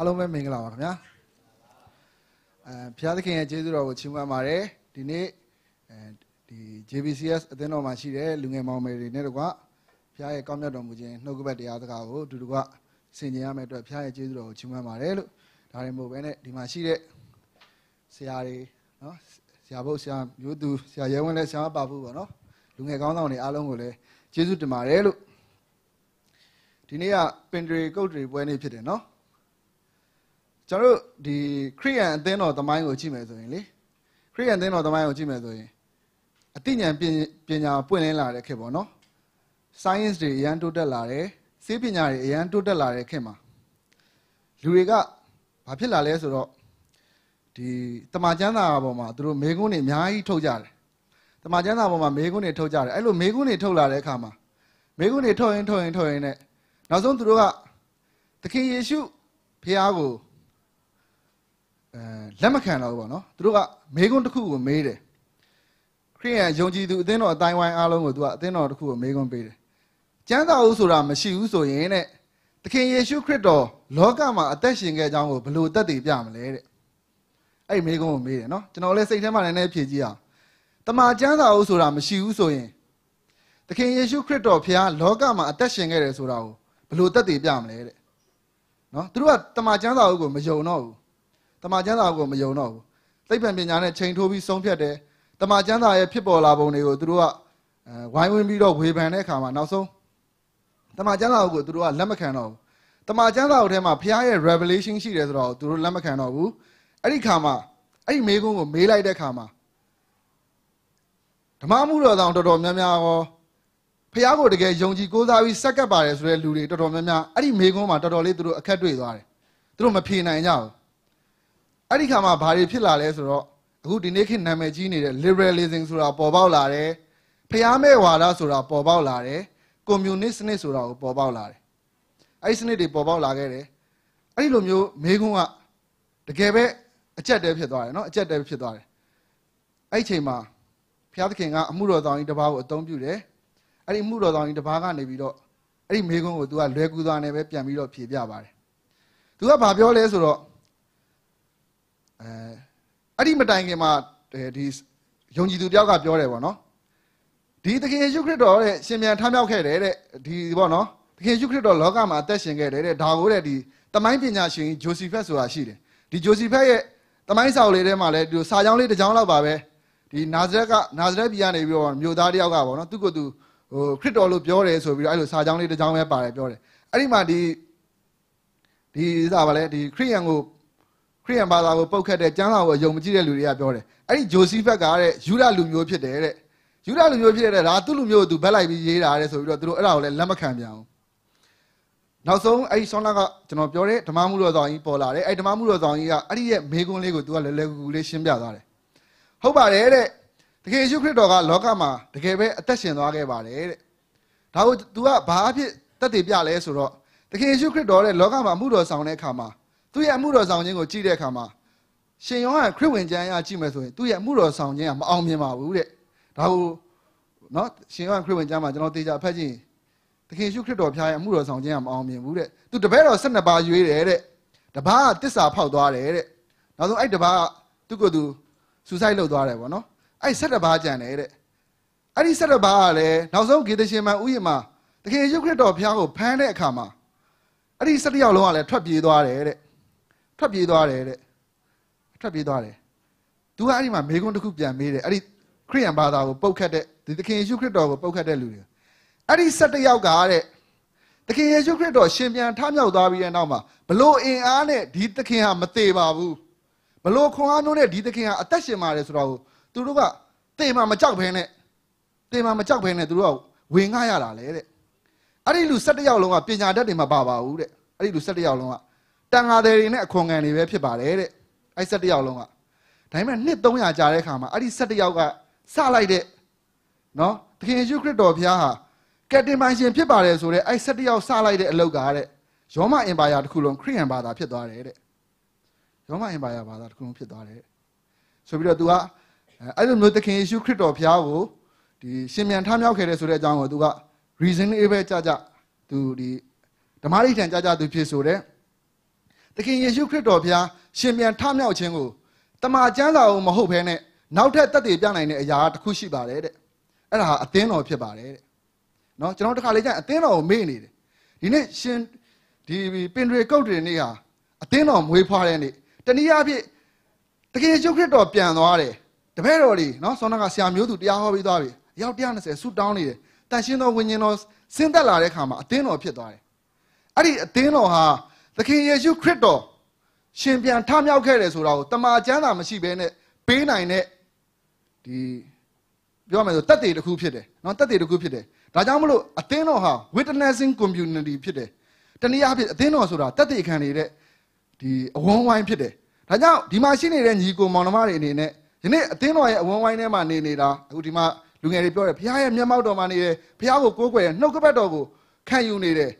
အားလုံးပဲမင်္ဂလာပါခင်ဗျာအဲဘုရားသခင်ရဲ့ကျေးဇူးတော်ကိုချီးမွမ်းပါတယ်ဒီနေ့အဲဒီ JBCS အသင်းတော်မှာရှိတဲ့လူငယ်မောင်မယ်တွေနဲ့တကွဘုရားရဲ့ကောင်းမြတ်တော်မူခြင်းနှုတ်ကပတ်တရားစကားကိုအတူတကွဆင်ခြင်ရမယ့်အတွက်ဘုရားရဲ့ကျေးဇူးတော်ကိုချီးမွမ်းပါတယ်လို့ဒါရင်မို့ပဲနဲ့ဒီမှာရှိတဲ့ဆရာတွေနော်ဆရာဘုတ်ဆရာမျိုးသူဆရာရဲဝင်းလည်းဆရာမပါဘူးပေါ့နော်လူငယ်ကောင်းဆောင်တွေအားလုံးကိုလည်းကျေးဇူးတင်ပါတယ်လို့ဒီနေ့ကပင်တွေကုတ်တွေပွဲနေ့ဖြစ်တယ်နော် ကျွန်တော်တို့ဒီခရိယန်အသင်းတော်သမိုင်းကိုကြည့်မယ်ဆိုရင်လေခရိယန်အသင်းတော်သမိုင်းကိုကြည့်မယ်ဆိုရင်အသိဉာဏ်ပညာပွင့်လင်းလာတဲ့ခေတ်ပေါ့နော် science တွေအရန်တိုးတက်လာတယ်စေပညာတွေအရန်တိုးတက်လာတဲ့ခေတ်မှာလူတွေကဘာဖြစ်လာလဲဆိုတော့ဒီတမန်ကျမ်းစာပေါ်မှာသူတို့မေကွန်းတွေအများကြီးထုတ်ကြတယ်တမန်ကျမ်းစာပေါ်မှာမေကွန်းတွေထုတ်ကြတယ်အဲ့လိုမေကွန်းတွေထုတ်လာတဲ့အခါမှာမေကွန်းတွေထုတ်ရင်ထုတ်ရင်ထုတ်ရင်နဲ့နောက်ဆုံးသူတို့ကသခင်ယေရှုဖះကို အဲလက်မခံတော့ဘူးပေါ့နော်သူတို့ကမေကွန်းတစ်ခုကိုမေးတယ်ခရိယန်ယုံကြည်သူအသင်းတော်အတိုင်းဝိုင်းအားလုံးကိုသူကအသင်းတော်တစ်ခုကိုမေကွန်းပေးတယ်ကျမ်းစာအုပ်ဆိုတာမရှိဘူးဆိုရင်တဲ့သခင်ယေရှုခရစ်တော်လောကမှာအသက်ရှင်ခဲ့ကြောင်းကိုဘယ်လိုသက်သေပြမလဲတဲ့အဲ့ဒီမေကွန်းကိုမေးတယ်နော်ကျွန်တော်လည်းစိတ်ထဲမှာလည်းနည်းဖြည့်ကြည့်အောင်တမန်ကျမ်းစာအုပ်ဆိုတာမရှိဘူးဆိုရင်သခင်ယေရှုခရစ်တော်ဖခင်လောကမှာအသက်ရှင်ခဲ့တယ်ဆိုတာကိုဘယ်လိုသက်သေပြမလဲတဲ့နော်သူတို့ကတမန်ကျမ်းစာအုပ်ကိုမယုံတော့ဘူး တမန်ကျမ်းစာအုပ်ကိုမယုံတော့ဘူးသိပ္ပံပညာနဲ့ချိန်ထိုးပြီးဆုံးဖြတ်တယ်တမန်ကျမ်းစာရဲ့ဖြစ်ပေါ်လာပုံတွေကိုသူတို့ကအဲဝိုင်းဝန်းပြီးတော့ဝေဖန်တဲ့အခါမှာနောက်ဆုံးတမန်ကျမ်းစာအုပ်ကိုသူတို့ကလက်မခံတော့ဘူးတမန်ကျမ်းစာအုပ်ထဲမှာဖခင်ရဲ့ revelation ရှိတယ်ဆိုတော့သူတို့လက်မခံတော့ဘူးအဲ့ဒီခါမှာအဲ့ဒီမေးခွန်းကိုမေးလိုက်တဲ့ခါမှာဓမ္မမှုတော်ဆောင်တော်တော်များများရောဖះကိုတကယ်ယုံကြည်ကိုးစားပြီးစက္ကပ်ပါတယ်ဆိုတဲ့လူတွေတော်တော်များများအဲ့ဒီမေခွန်းမှာတော်တော်လေးသူတို့အခက်တွေ့သွားတယ်သူတို့မဖြေနိုင်ကြဘူး အဲ့ဒီခါမှာဘာတွေဖြစ်လာလဲဆိုတော့အခုဒီနေ့ခေတ်နာမည်ကြီးနေတဲ့ liberalism ဆိုတာပေါ်ပေါက်လာတယ်ဖျားမဲ့ဝါဒဆိုတာပေါ်ပေါက်လာတယ်ကွန်မြူနစ်စနစ်ဆိုတာကိုပေါ်ပေါက်လာတယ်အဲ့ဒီစနစ်တွေပေါ်ပေါက်လာခဲ့တယ်အဲ့ဒီလိုမျိုးမေးခွန်းကတကယ်ပဲအကျက်တဲဖြစ်သွားတယ်နော်အကျက်တဲဖြစ်သွားတယ်အဲ့ဒီချိန်မှာဘုရားသခင်ကအမှုတော်ဆောင်ကြီးတစ်ပါးကိုအသုံးပြုတယ်အဲ့ဒီအမှုတော်ဆောင်ကြီးတစ်ပါးကနေပြီးတော့အဲ့ဒီမေခွန်းကို तू ကလွယ်ကူသွားနေပဲပြန်ပြီးတော့ဖြေပြပါတယ် तू ကဘာပြောလဲဆိုတော့ အဲအဲ့ဒီမတိုင်ခင်မှာဒီယုံကြည်သူတယောက်ကပြောတယ်ပေါ့နော်ဒီသခင်ယေရှုခရစ်တော်တဲ့ရှင်ပြန်ထမ်းမြောက်ခဲ့တယ်တဲ့ဒီပေါ့နော်သခင်ယေရှုခရစ်တော်လောကမှာအသက်ရှင်ခဲ့တယ်တဲ့ဒါကိုတဲ့ဒီတမိုင်းပညာရှင်ဂျိုစီဖက်ဆိုတာရှိတယ်ဒီဂျိုစီဖက်ရဲ့တမိုင်းဆောင်လေးထဲမှာလည်းဒီစာကြောင်းလေးတစ်ကြောင်းလောက်ပါပဲဒီနာဇရက်ကနာဇရက်ပြည်ကနေပြီးတော့မြို့သားတယောက်ကပေါ့နော်သူ့ကိုယ်သူဟိုခရစ်တော်လို့ပြောတယ်ဆိုပြီးတော့အဲ့လိုစာကြောင်းလေးတစ်ကြောင်းပဲပါတယ်ပြောတယ်အဲ့ဒီမှာဒီဒီသာပါလေဒီခရိယန်ကို ခရိယန်ဘာသာကိုပုတ်ခတ်တဲ့ကျမ်းစာကိုအယုံမကြည့်တဲ့လူတွေကပြောတယ်အဲ့ဒီဂျိုစီဖက်ကတဲ့ယူဒလူမျိုးဖြစ်တယ်တဲ့ယူဒလူမျိုးဖြစ်တဲ့ဒါသူ့လူမျိုးကိုသူဘက်လိုက်ပြီးရေးတာတဲ့ဆိုပြီးတော့သူတို့အဲ့ဒါကိုလည်းလက်မခံပြန်ဘူးနောက်ဆုံးအဲ့ဒီဆောင်းလာကကျွန်တော်ပြောတဲ့ဓမ္မမှုတော်ဆောင်ကြီးပေါ်လာတယ်အဲ့ဓမ္မမှုတော်ဆောင်ကြီးကအဲ့ဒီရဲ့မေကွန်းလေးကိုသူကလည်းလည်းကူကူလေးရှင်းပြသွားတယ်ဟုတ်ပါတယ်တဲ့တကယ်ယေရှုခရစ်တော်ကလောကမှာတကယ်ပဲအသက်ရှင်သွားခဲ့ပါတယ်တဲ့ဒါကို तू ကဘာအဖြစ်တက်တည်ပြလဲဆိုတော့တကယ်ယေရှုခရစ်တော်တဲ့လောကမှာအမှုတော်ဆောင်တဲ့အခါမှာ သူ့ရဲ့အမှုတော်ဆောင်ခြင်းကိုကြည့်တဲ့အခါမှာရှင်ယောဟန်ခရစ်ဝင်ကျမ်းအရကြည့်မယ်ဆိုရင်သူ့ရဲ့အမှုတော်ဆောင်ခြင်းကမအောင်မြင်ပါဘူးတဲ့ဒါကိုနော်ရှင်ယောဟန်ခရစ်ဝင်ကျမ်းမှာကျွန်တော်တေချာဖတ်ကြည့်တခင်ရှုခရစ်တော်ဖျားရဲ့အမှုတော်ဆောင်ခြင်းကမအောင်မြင်ဘူးတဲ့သူတပည့်တော်12ပါးရွေးတယ်တဲ့တပားကတစ္ဆာဖောက်သွားတယ်တဲ့နောက်ဆုံးအဲ့တပားကသူ့ကိုယ်သူဆူဆိုက်လုပ်သွားတယ်ဗောနော်အဲ့12ပါးကြံတယ်တဲ့အဲ့ဒီ12ပါးကလည်းနောက်ဆုံးဂေဒရှင်မန်ဥယျာဉ်မှာတခင်ယေရှုခရစ်တော်ဖျားကိုဖမ်းတဲ့အခါမှာအဲ့ဒီ17ယောက်လုံးကလည်းထွက်ပြေးသွားတယ်တဲ့ ထွက်ပြေးသွားတယ်တဲ့ထွက်ပြေးသွားတယ်သူကအဲ့ဒီမှာမေကွန်းတစ်ခုပြန်မေးတယ်အဲ့ဒီခရိယန်ဘာသာကိုပုတ်ခတ်တဲ့ဒီသခင်ယေရှုခရစ်တော်ကိုပုတ်ခတ်တဲ့လူတွေအဲ့ဒီ17ယောက်ကတဲ့သခင်ယေရှုခရစ်တော်ရှင်ပြန်ထမြောက်သွားပြီးတဲ့နောက်မှာဘလို့အင်အားနဲ့ဒီသခင်ဟာမသေးပါဘူးဘလို့ခွန်အားမျိုးနဲ့ဒီသခင်ဟာအသက်ရှင်ပါတယ်ဆိုတော့သူတို့ကတေမှမကြောက်ဘဲနဲ့တေမှမကြောက်ဘဲနဲ့သူတို့ကဝင်ငှရတာလေတဲ့အဲ့ဒီလူ17ယောက်လုံးကပညာတတ်တွေမပါပါဘူးတဲ့အဲ့ဒီလူ17ယောက်လုံးက တန်ဃာတွေနဲ့အခွန်ခံတွေပဲဖြစ်ပါတယ်တဲ့အဲ့17ယောက်လုံးကဒါပေမဲ့နှစ်300ကြာတဲ့ခါမှာအဲ့ဒီ17ယောက်ကစလိုက်တဲ့နော်သခင်ယေရှုခရစ်တော်ဘုရားဟာကက်တင်ပိုင်ရှင်ဖြစ်ပါတယ်ဆိုတော့အဲ့17ယောက်စလိုက်တဲ့အလုပ်ကတဲ့ရောမအင်ပါယာတစ်ခုလုံးခရစ်ယာန်ဘာသာဖြစ်သွားတယ်တဲ့ရောမအင်ပါယာဘာသာတစ်ခုလုံးဖြစ်သွားတယ်ဆိုပြီးတော့ तू ကအဲ့လိုမျိုးသခင်ယေရှုခရစ်တော်ဘုရားကိုဒီရှင်မြန်ထမြောက်ခဲ့တယ်ဆိုတဲ့အကြောင်းကို तू က reason လေးပဲကြာကြာ तू ဒီဓမ္မရိဋ္ဌံကြာကြာ तू ဖြစ်ဆိုတဲ့ သခင်ယေရှုခရစ်တော်ဘုရားရှင်ပြန်ထမြောက်ခြင်းကိုတမန်ကျမ်းစာကိုမဟုတ်ဘဲနဲ့နောက်ထပ်တက်တည်ပြနိုင်တဲ့အရာတစ်ခုရှိပါတယ်တဲ့အဲ့ဒါဟာအသင်းတော်ဖြစ်ပါတယ်တဲ့နော်ကျွန်တော်တခါလေကျရင်အသင်းတော်ကိုမေ့နေတယ်ဒီနေ့ရှင်ဒီပင်တွေကုတ်တွေနေ့ဟာအသင်းတော်မွေးဖွားတဲ့နေ့တနည်းအားဖြင့်တကယ်ယေရှုခရစ်တော်ပြန်သွားတယ်တပည့်တော်တွေနော်ဆောင်းနာကဆရာမျိုးသူတရားဟောပြီးသွားပြီအယောက်120ဆုတောင်းနေတယ်တန်ရှင်းသောဝိညာဉ်တော်ဆင်းသက်လာတဲ့ခါမှာအသင်းတော်ဖြစ်သွားတယ်အဲ့ဒီအသင်းတော်ဟာ သခင်ယေရှုခရစ်တော်ရှင်ပြန်ထမြောက်ခဲ့တယ်ဆိုတာကိုတမန်ကျမ်းသာမရှိဘဲနဲ့ပေးနိုင်တဲ့ဒီပြောမယ်ဆိုတက်တေတစ်ခုဖြစ်တယ်နော်တက်တေတစ်ခုဖြစ်တယ်ဒါကြောင့်မလို့အသင်းတော်ဟာ witnessing community ဖြစ်တယ်တနည်းအားဖြင့်အသင်းတော်ဆိုတာတက်တေခံနေတဲ့ဒီအဝန်းဝိုင်းဖြစ်တယ်ဒါကြောင့်ဒီမှာရှိနေတဲ့ညီကိုမောင်နှမတွေအနေနဲ့ဒီနေ့အသင်းတော်ရဲ့အဝန်းဝိုင်းထဲမှာနေနေတာအခုဒီမှာလူငယ်တွေပြောတယ်ဘုရားရဲ့မျက်မှောက်တော်မှာနေတယ်ဘုရားကိုကိုးကွယ်တယ်နှုတ်ကပတ်တော်ကိုခံယူနေတယ်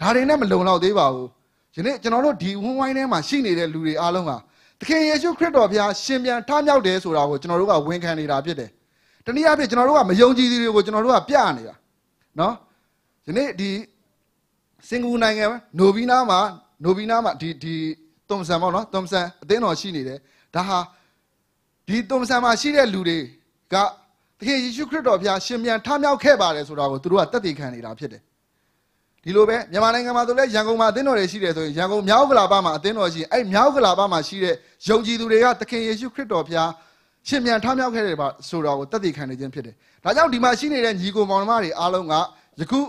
ဒါတွေနဲ့မလုံလောက်သေးပါဘူး ယနေ့ကျွန်တော်တို့ဒီဝန်းဝိုင်းထဲမှာရှိနေတဲ့လူတွေအားလုံးကသခင်ယေရှုခရစ်တော်ဘုရားရှင်ပြန်ထမြောက်တယ်ဆိုတာကိုကျွန်တော်တို့ကဝန်ခံနေတာဖြစ်တယ်။တနည်းအားဖြင့်ကျွန်တော်တို့ကမယုံကြည်သူတွေကိုကျွန်တော်တို့ကပြနေတာနော်။ယနေ့ဒီစင်ကာပူနိုင်ငံနိုဗီနာမှာနိုဗီနာမှာဒီဒီသွမ်ဆန်ပေါ့နော်သွမ်ဆန်အသင်းတော်ရှိနေတယ်။ဒါဟာဒီသွမ်ဆန်မှာရှိတဲ့လူတွေကသခင်ယေရှုခရစ်တော်ဘုရားရှင်ပြန်ထမြောက်ခဲ့ပါတယ်ဆိုတာကိုသူတို့ကသက်သေခံနေတာဖြစ်တယ် ဒီလိုပဲမြန်မာနိုင်ငံမှာဆိုလဲရန်ကုန်မှာအသင်းတော်တွေရှိတယ်ဆိုရင်ရန်ကုန်မြောက်ကလာပါမှာအသင်းတော်ရှိရင်အဲ့မြောက်ကလာပါမှာရှိတဲ့ယုံကြည်သူတွေကသခင်ယေရှုခရစ်တော်ဘုရားရှင်မြန်ထမြောက်ခဲ့တယ်ပါဆိုတော့ကိုတသက်ခံနေခြင်းဖြစ်တယ်။ဒါကြောင့်ဒီမှာရှိနေတဲ့ညီကိုမောင်နှမတွေအားလုံးကယခု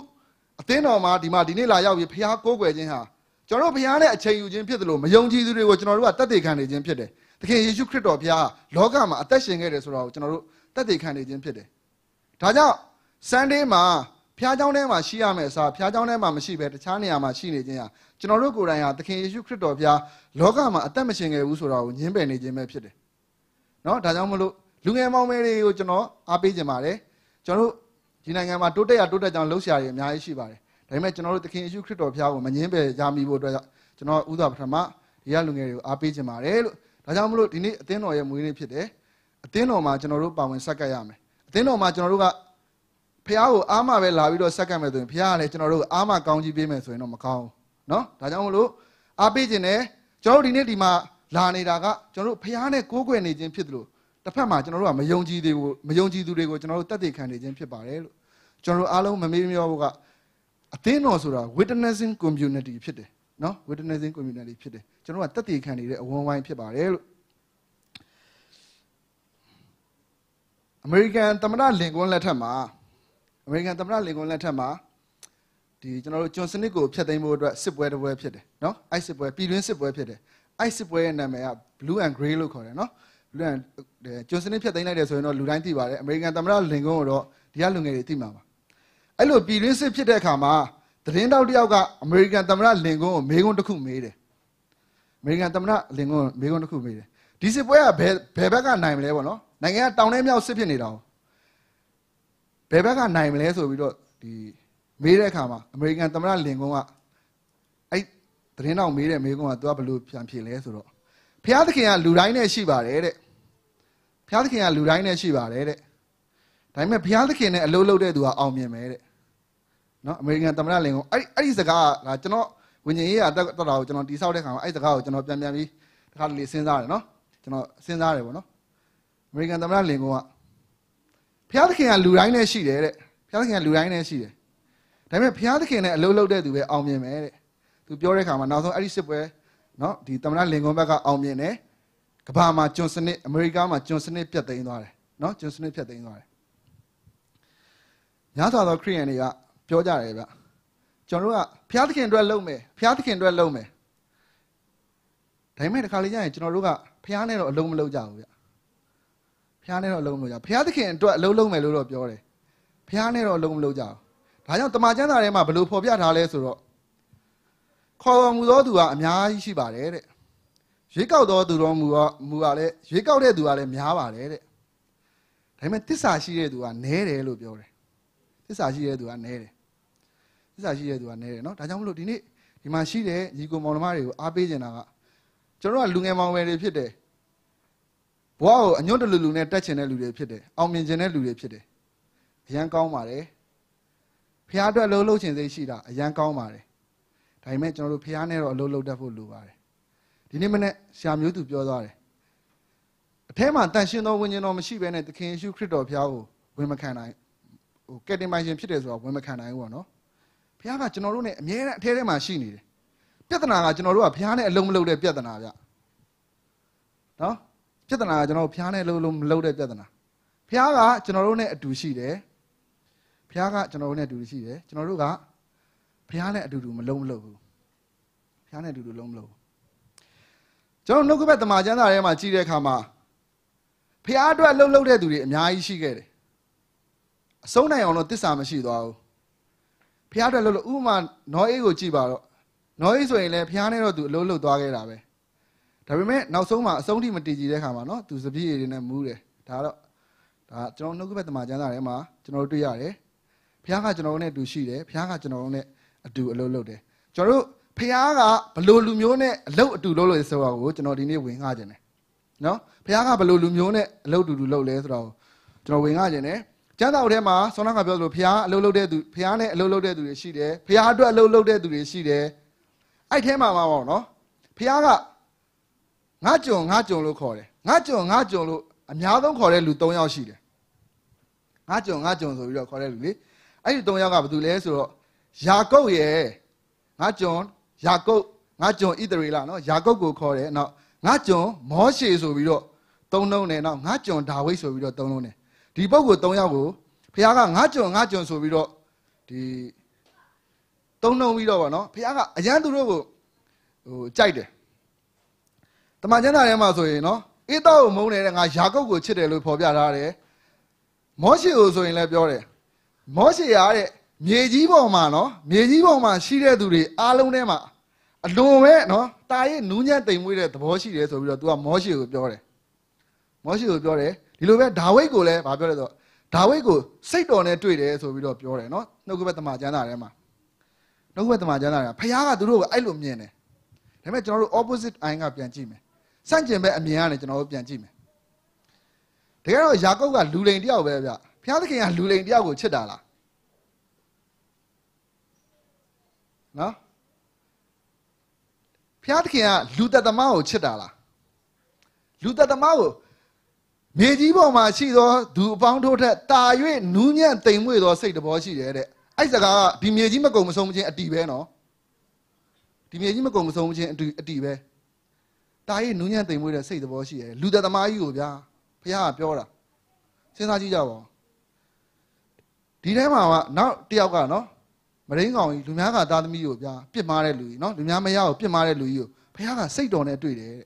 အသင်းတော်မှာဒီမှာဒီနေ့လာရောက်ပြီးဘုရားကိုးကွယ်ခြင်းဟာကျွန်တော်တို့ဘုရားနဲ့အချိန်ယူခြင်းဖြစ်တယ်လို့မယုံကြည်သူတွေကိုကျွန်တော်တို့ကတသက်ခံနေခြင်းဖြစ်တယ်။သခင်ယေရှုခရစ်တော်ဘုရားလောကမှာအသက်ရှင်ခဲ့တယ်ဆိုတော့ကျွန်တော်တို့တသက်ခံနေခြင်းဖြစ်တယ်။ဒါကြောင့် Sunday မှာ ဖျားเจ้าထဲမှာရှိရမယ်အစားဖျားเจ้าထဲမှာမရှိဘဲတခြားနေရာမှာရှိနေခြင်းဟာကျွန်တော်တို့ကိုယ်တိုင်ဟာသခင်ယေရှုခရစ်တော်ဘုရားလောကမှာအသက်မရှင်ခဲ့ဘူးဆိုတာကိုညှင်းပယ်နေခြင်းပဲဖြစ်တယ်။နော်ဒါကြောင့်မလို့လူငယ်မောင်မယ်တွေကိုကျွန်တော်အားပေးခြင်းပါတယ်။ကျွန်တော်တို့ဒီနိုင်ငံမှာတိုးတက်ရတိုးတက်ကြောင်လှုပ်ရှားရည်အများကြီးရှိပါတယ်။ဒါပေမဲ့ကျွန်တော်တို့သခင်ယေရှုခရစ်တော်ဘုရားကိုမငြင်းပယ်ကြမိဖို့အတွက်ကျွန်တော်ဥဒ္ဒါပထမဒီကလူငယ်တွေကိုအားပေးခြင်းပါတယ်လို့ဒါကြောင့်မလို့ဒီနေ့အသင်းတော်ရဲ့မွေးနေ့ဖြစ်တယ်။အသင်းတော်မှာကျွန်တော်တို့ပါဝင်ဆက်ကပ်ရမယ်။အသင်းတော်မှာကျွန်တော်တို့က ဖះကိုအားမပဲလာပြီးတော့ဆက်ကပ်မယ်ဆိုရင်ဖះကလည်းကျွန်တော်တို့အားမကောင်းကြီးပေးမယ်ဆိုရင်တော့မကောင်းဘူးเนาะဒါကြောင့်မလို့အားပေးခြင်းနဲ့ကျွန်တော်တို့ဒီနေ့ဒီမှာလာနေတာကကျွန်တော်တို့ဖះနဲ့ကိုးကွယ်နေခြင်းဖြစ်တယ်လို့တစ်ဖက်မှာကျွန်တော်တို့ကမယုံကြည်တွေကိုမယုံကြည်သူတွေကိုကျွန်တော်တို့တတ်သိခံနေခြင်းဖြစ်ပါတယ်လို့ကျွန်တော်တို့အားလုံးမမေ့မျောဖို့ကအသင်းတော်ဆိုတာ witnessing community ဖြစ်တယ်เนาะ witnessing community ဖြစ်တယ်ကျွန်တော်တို့ကတတ်သိခံနေတဲ့အဝန်းဝိုင်းဖြစ်ပါတယ်လို့အမေရိကန်သမ္မတလင်ကွန်းလက်ထက်မှာ အမေရိကန်သမ္မတလင်ကွန်းလက်ထက်မှာဒီကျွန်တော်တို့ဂျွန်စနစ်ကိုဖျက်သိမ်းဖို့အတွက်စစ်ပွဲတစ်ပွဲဖြစ်တယ်နော်အဲ့စစ်ပွဲပြည်တွင်းစစ်ပွဲဖြစ်တယ်အဲ့စစ်ပွဲရဲ့နာမည်က Blue and Gray လို့ခေါ်တယ်နော် Blue and ဂျွန်စနစ်ဖျက်သိမ်းလိုက်တယ်ဆိုရင်တော့လူတိုင်းသိပါတယ်အမေရိကန်သမ္မတလင်ကွန်းကိုတော့ဒီကလူငယ်တွေသိမှာပါအဲ့လိုပြည်တွင်းစစ်ဖြစ်တဲ့အခါမှာသတင်းတောက်တယောက်ကအမေရိကန်သမ္မတလင်ကွန်းကိုမေးခွန်းတစ်ခုမေးတယ်အမေရိကန်သမ္မတလင်ကွန်းမေးခွန်းတစ်ခုမေးတယ်ဒီစစ်ပွဲကဘယ်ဘယ်ဘက်ကနိုင်မလဲပေါ့နော်နိုင်ငံကတောင်ထဲမြောက်စစ်ဖြစ်နေတာ ဘယ်ဘက်ကနိုင်မလဲဆိုပြီးတော့ဒီမေးတဲ့အခါမှာအမေရိကန်သမ္မတလင်ကွန်းကအဲ့သတင်းတော်မေးတဲ့မေးခွန်းကသူကဘယ်လိုပြန်ဖြေလဲဆိုတော့ဘုရားသခင်ကလူတိုင်းနဲ့ရှိပါတယ်တဲ့ဘုရားသခင်ကလူတိုင်းနဲ့ရှိပါတယ်တဲ့ဒါပေမဲ့ဘုရားသခင်နဲ့အလုပ်လုပ်တဲ့သူကအောင်မြင်မယ်တဲ့နော်အမေရိကန်သမ္မတလင်ကွန်းအဲ့အဲ့ဒီစကားကကျွန်တော်ဝิญဉ်ရေးကတက်တက်တာကိုကျွန်တော်တိဆောက်တဲ့ခါမှာအဲ့စကားကိုကျွန်တော်ပြန်ပြန်ပြီးတစ်ခါတလေစဉ်းစားတယ်နော်ကျွန်တော်စဉ်းစားတယ်ပေါ့နော်အမေရိကန်သမ္မတလင်ကွန်းက ဘုရားသခင်ကလူတိုင်းနဲ့ရှိတယ်တဲ့ဘုရားသခင်ကလူတိုင်းနဲ့ရှိတယ်ဒါပေမဲ့ဘုရားသခင်နဲ့အလုပ်လုပ်တဲ့သူပဲအောင်မြင်မယ်တဲ့သူပြောတဲ့အခါမှာနောက်ဆုံးအဲ့ဒီစစ်ပွဲနော်ဒီသမ္မတလင်ကွန်ဘက်ကအောင်မြင်တယ်ကမ္ဘာမှာကျွန်စနစ်အမေရိကမှာကျွန်စနစ်ပြတ်သိမ်းသွားတယ်နော်ကျွန်စနစ်ပြတ်သိမ်းသွားတယ်ညာစွာသောခရိယန်တွေကပြောကြတယ်ဗျကျွန်တော်တို့ကဘုရားသခင်အတွက်လုပ်မယ်ဘုရားသခင်အတွက်လုပ်မယ်ဒါပေမဲ့ဒီခါလေးကျရင်ကျွန်တော်တို့ကဘုရားနဲ့တော့အလုံးမလုပ်ကြဘူးဗျ ဖះနဲ့တော့အလုံးမလုပ်ကြဖះသခင်အတွက်အလုံးလုံးမယ်လို့တော့ပြောတယ်ဖះနဲ့တော့အလုံးမလုပ်ကြဘူးဒါကြောင့်တမန်ကျမ်းစာထဲမှာဘယ်လိုဖော်ပြထားလဲဆိုတော့ခေါ်တော်မူသောသူကအများကြီးရှိပါတယ်တဲ့ရွေးကောက်တော်သူတော်မူတော့မူကလည်းရွေးကောက်တဲ့သူကလည်းများပါတယ်တဲ့ဒါပေမဲ့တစ္ဆာရှိတဲ့သူကနည်းတယ်လို့ပြောတယ်တစ္ဆာရှိတဲ့သူကနည်းတယ်တစ္ဆာရှိတဲ့သူကနည်းတယ်เนาะဒါကြောင့်မလို့ဒီနေ့ဒီမှာရှိတဲ့ညီကိုမောင်နှမတွေကိုအားပေးနေတာကကျွန်တော်တို့ကလူငယ်မောင်မယ်တွေဖြစ်တယ် ဘဝကိုအညွတ်တလူလူနဲ့တက်ချင်တဲ့လူတွေဖြစ်တယ်အောင်မြင်ချင်တဲ့လူတွေဖြစ်တယ်အရန်ကောင်းပါတယ်ဖះအတွက်လှုပ်လှုပ်ချင်စိတ်ရှိတာအရန်ကောင်းပါတယ်ဒါပေမဲ့ကျွန်တော်တို့ဖះနဲ့တော့အလုပ်လုပ်တတ်ဖို့လိုပါတယ်ဒီနေ့မနေ့ဆရာမျိုးသူပြောသွားတယ်အထဲမှာတန်ရှင်းသောဝိညာဉ်တော်မရှိဘဲနဲ့သခင်ယေရှုခရစ်တော်ဖျားကိုဝင်မခံနိုင်ဟိုကယ်တင်ပိုင်ရှင်ဖြစ်တယ်ဆိုတော့ဝင်မခံနိုင်ဘူးပေါ့နော်ဖျားကကျွန်တော်တို့ ਨੇ အမြဲတမ်းအထဲထဲမှာရှိနေတယ်ပြဿနာကကျွန်တော်တို့ကဖျားနဲ့အလုံးမလုံးတဲ့ပြဿနာဗျနော် ပြဿနာကကျွန်တော်ဖျားနဲ့လုံးလုံးမလုံးတဲ့ပြဿနာဖျားကကျွန်တော်တို့ ਨੇ အတူရှိတယ်ဖျားကကျွန်တော်တို့ ਨੇ အတူရှိတယ်ကျွန်တော်တို့ကဖျားနဲ့အတူတူမလုံးမလုံးဘူးဖျားနဲ့အတူတူလုံးမလုံးဘူးကျွန်တော်နှုတ်ကပတ်တမန်ကျမ်းစာထဲမှာကြည့်တဲ့အခါမှာဖျားအတွက်လှုပ်လှုပ်တဲ့သူတွေအများကြီးရှိခဲ့တယ်အဆုံးနိုင်အောင်တော့တစ္ဆာမရှိသွားဘူးဖျားအတွက်လှုပ်လှုပ်ဥပမာနောအေးကိုကြည့်ပါတော့နောအေးဆိုရင်လည်းဖျားနဲ့တော့သူအလုံးလှုပ်သွားခဲ့တာပဲ ဒါပေမဲ့နောက်ဆုံးမှာအဆုံးထိမတည်ကြည်တဲ့အခါမှာနော်သူစပြည့်ရည်နဲ့မူးတယ်ဒါတော့ဒါကျွန်တော်နှုတ်ကပတ်တမန်ကျမ်းစာထဲမှာကျွန်တော်တို့တွေ့ရတယ်ဖျားကကျွန်တော်တို့နဲ့အတူရှိတယ်ဖျားကကျွန်တော်တို့နဲ့အတူအလုံးလှုပ်တယ်ကျွန်တော်တို့ဖះကဘလို့လူမျိုးနဲ့အလုတ်အတူလုပ်လို့ဆိုတော့ကိုကျွန်တော်ဒီနေ့ဝင်ငှခြင်းတယ်နော်ဖះကဘလို့လူမျိုးနဲ့အလုတ်အတူတူလုပ်လဲဆိုတော့ကျွန်တော်ဝင်ငှခြင်းတယ်ကျမ်းစာအုပ်ထဲမှာဆောင်းကပြောသလိုဖះအလုတ်လုပ်တဲ့သူဖះနဲ့အလုတ်လုပ်တဲ့သူတွေရှိတယ်ဖះအတွက်အလုတ်လုပ်တဲ့သူတွေရှိတယ်အဲ့ထဲမှာမှာပေါ့နော်ဖះက ငါကြုံငါကြုံလို့ခေါ်တယ်ငါကြုံငါကြုံလို့အများဆုံးခေါ်တဲ့လူ၃ယောက်ရှိတယ်ငါကြုံငါကြုံဆိုပြီးတော့ခေါ်တဲ့လူလေအဲ့ဒီ၃ယောက်ကဘာတူလဲဆိုတော့ယာကုပ်ရဲ့ငါကြုံယာကုပ်ငါကျွန်ဣသရေလနော်ယာကုပ်ကိုခေါ်တယ်နောက်ငါကျွန်မောရှေဆိုပြီးတော့သုံးလုံးတယ်နောက်ငါကျွန်ဒါဝိဒ်ဆိုပြီးတော့သုံးလုံးတယ်ဒီပုဂ္ဂိုလ်၃ယောက်ကိုဖခင်ကငါကျွန်ငါကျွန်ဆိုပြီးတော့ဒီသုံးလုံးပြီးတော့ဗောနော်ဖခင်ကအရန်သူတို့ကိုဟိုကြိုက်တယ် တမန်ကျမ်းစာထဲမှာဆိုရင်နော်အေးတော့မုန်းနေတဲ့ငါယာကုပ်ကိုချစ်တယ်လို့ဖော်ပြထားတယ်မောရှေကိုဆိုရင်လည်းပြောတယ်မောရှေရတဲ့မြေကြီးပေါ်မှာနော်မြေကြီးပေါ်မှာရှိတဲ့သူတွေအားလုံးထဲမှာအလွန်ပဲနော်တာရဲ့နူးညံ့တိမ်မွေးတဲ့သဘောရှိတယ်ဆိုပြီးတော့ तू ကမောရှေကိုပြောတယ်မောရှေကိုပြောတယ်ဒီလိုပဲဒါဝိဒ်ကိုလည်းဗာပြောတယ်ဆိုတော့ဒါဝိဒ်ကိုစိတ်တော်နဲ့တွေ့တယ်ဆိုပြီးတော့ပြောတယ်နော်နှုတ်ကပတ်တမန်ကျမ်းစာထဲမှာနှုတ်ကပတ်တမန်ကျမ်းစာထဲဖခင်ကသူတို့ကိုအဲ့လိုမြင်တယ်ဒါပေမဲ့ကျွန်တော်တို့ opposite eye ကပြန်ကြည့်မယ် စန့်ကျင်ဘက်အမြင်ကနေကျွန်တော်တို့ပြန်ကြည့်မယ်တကယ်တော့ယာကုပ်ကလူလိန်တယောက်ပဲဗျဖခင်သခင်ကလူလိန်တယောက်ကိုချစ်တာလားနော်ဖျားသခင်ကလူသက်သမားကိုချစ်တာလားလူသက်သမားကိုမြေကြီးပေါ်မှာရှိသောသူအပေါင်းတို့ထက်တာ၍နူးညံ့တိမ်မွေ့သောစိတ်တဘောရှိတယ်တဲ့အဲ့စကားကဒီမြေကြီးမကုံမဆုံးခြင်းအတီပဲနော်ဒီမြေကြီးမကုံမဆုံးခြင်းအတီအတီပဲ တာ၍နူးညံ့တိမ်မွေ့တဲ့စိတ်တဘောရှိတယ်လူသက်သမားကြီးကိုဗျာဖះကပြောတာစဉ်းစားကြည့်ကြပါဦးဒီထဲမှာကနောက်တယောက်ကနော်မရင်းကောင်ကြီးလူများကသားသမီးကိုဗျာပြစ်မာတဲ့လူကြီးနော်လူများမရကိုပြစ်မာတဲ့လူကြီးကိုဘုရားကစိတ်တော်နဲ့တွေ့တယ်တဲ့